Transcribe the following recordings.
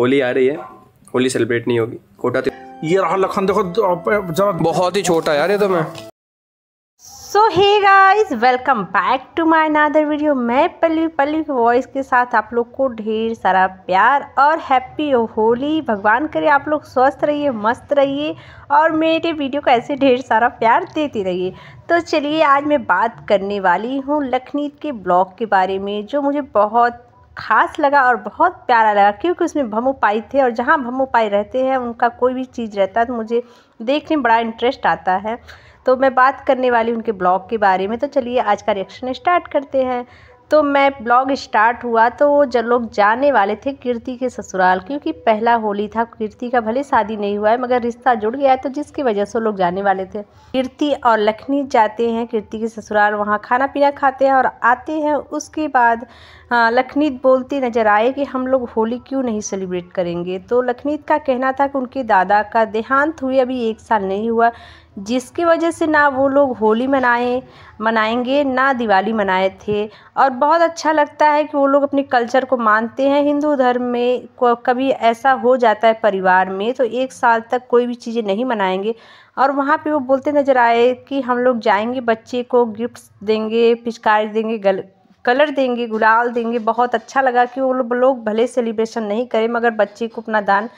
होली आ रही है। होली सेलिब्रेट नहीं होगी। कोटा ये रहा लखन देखो जरा बहुत ही छोटा यार ये तो मैं। So hey guys welcome back to my another video मैं पल्लवी पल्लवी की वॉइस के साथ आप लोग को ढेर सारा प्यार और हैप्पी होली। भगवान करे आप लोग स्वस्थ रहिए मस्त रहिए और मेरे वीडियो को ऐसे ढेर सारा प्यार देती रहिए। तो चलिए आज मैं बात करने वाली हूँ लखनीत के ब्लॉग के बारे में जो मुझे बहुत खास लगा और बहुत प्यारा लगा, क्योंकि उसमें भमू पाई थे और जहाँ भमू पाई रहते हैं, उनका कोई भी चीज़ रहता है तो मुझे देखने में बड़ा इंटरेस्ट आता है। तो मैं बात करने वाली उनके ब्लॉग के बारे में। तो चलिए आज का रिएक्शन स्टार्ट करते हैं। तो मैं ब्लॉग स्टार्ट हुआ तो वो जब लोग जाने वाले थे कीर्ति के ससुराल, क्योंकि पहला होली था, कीर्ति का भले शादी नहीं हुआ है, मगर रिश्ता जुड़ गया है तो जिसकी वजह से लोग जाने वाले थे। कीर्ति और लखनी जाते हैं, कीर्ति के ससुराल, वहाँ खाना पीना खाते हैं और आते हैं। उसके बाद लखनीत बोलती नज़र आए कि हम लोग होली क्यों नहीं सेलिब्रेट करेंगे? तो लखनीत का कहना था कि उनके दादा का देहांत हुए, अभी एक साल नहीं हुआ। जिसकी वजह से ना वो लोग होली मनाए, मनाएँगे, ना दिवाली मनाए थे। और बहुत अच्छा लगता है कि वो लोग अपने कल्चर को मानते हैं। हिंदू धर्म में कभी ऐसा हो जाता है परिवार में तो एक साल तक कोई भी चीज़ें नहीं मनाएँगे। और वहाँ पे वो बोलते नज़र आए कि हम लोग जाएँगे, बच्चे को गिफ्ट्स देंगे, पिचकारी देंगे, गल कलर देंगे, गुलाल देंगे। बहुत अच्छा लगा कि वो लोग भले सेलिब्रेशन नहीं करें, मगर बच्चे को अपना दान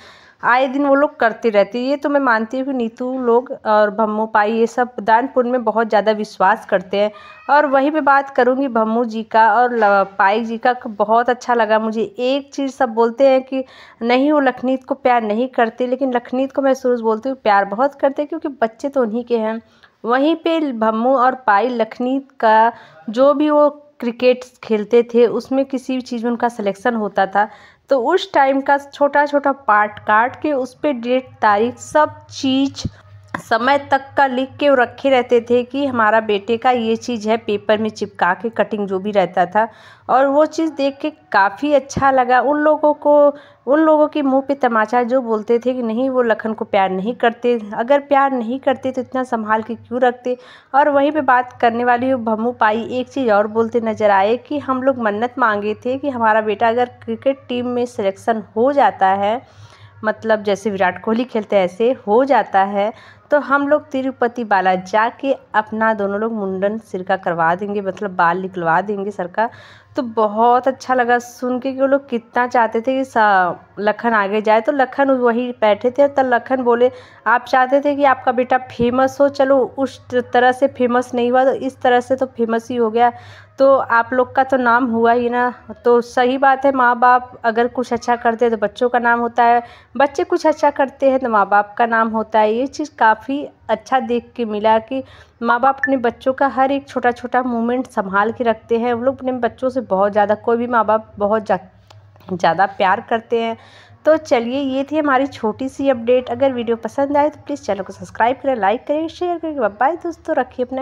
आए दिन वो लोग करते रहते हैं। ये तो मैं मानती हूँ कि नीतू लोग और भम्मू पाई ये सब दान पुण्य में बहुत ज़्यादा विश्वास करते हैं। और वहीं पे बात करूँगी भम्मू जी का और पाई जी का बहुत अच्छा लगा मुझे। एक चीज़ सब बोलते हैं कि नहीं, वो लखनीत को प्यार नहीं करते, लेकिन लखनीत को मैं शुरू बोलती हूँ प्यार बहुत करते क्योंकि बच्चे तो उन्हीं के हैं। वहीं पे भम्मू और पाई लखनीत का जो भी वो क्रिकेट खेलते थे, उसमें किसी भी चीज़ में उनका सिलेक्शन होता था। तो उस टाइम का छोटा छोटा पार्ट काट के उस पर डेट तारीख सब चीज़ समय तक का लिख के रखे रहते थे कि हमारा बेटे का ये चीज़ है, पेपर में चिपका के कटिंग जो भी रहता था। और वो चीज़ देख के काफ़ी अच्छा लगा। उन लोगों को, उन लोगों के मुँह पे तमाचा जो बोलते थे कि नहीं, वो लखन को प्यार नहीं करते। अगर प्यार नहीं करते तो इतना संभाल के क्यों रखते? और वहीं पे बात करने वाली भमू पाई एक चीज़ और बोलते नज़र आए कि हम लोग मन्नत मांगे थे कि हमारा बेटा अगर क्रिकेट टीम में सिलेक्शन हो जाता है मतलब जैसे विराट कोहली खेलते ऐसे हो जाता है तो हम लोग तिरुपति बाला जाके अपना दोनों लोग मुंडन सिर का करवा देंगे मतलब बाल निकलवा देंगे सर का तो बहुत अच्छा लगा सुन के कि वो लोग कितना चाहते थे कि लखन आगे जाए। तो लखन वही बैठे थे तो लखन बोले, आप चाहते थे कि आपका बेटा फ़ेमस हो, चलो उस तरह से फ़ेमस नहीं हुआ तो इस तरह से तो फ़ेमस ही हो गया। तो आप लोग का तो नाम हुआ ही ना। तो सही बात है माँ बाप अगर कुछ अच्छा करते हैं तो बच्चों का नाम होता है। बच्चे कुछ अच्छा करते हैं तो माँ बाप का नाम होता है। ये चीज़ काफ़ी अच्छा देख के मिला कि माँ बाप अपने बच्चों का हर एक छोटा छोटा मोमेंट संभाल के रखते हैं। वो लोग अपने बच्चों से बहुत ज़्यादा, कोई भी माँ बाप बहुत ज़्यादा प्यार करते हैं। तो चलिए, ये थी हमारी छोटी सी अपडेट। अगर वीडियो पसंद आए तो प्लीज़ चैनल को सब्सक्राइब करें, लाइक करें, शेयर करें। बाय दोस्तों, रखिए अपना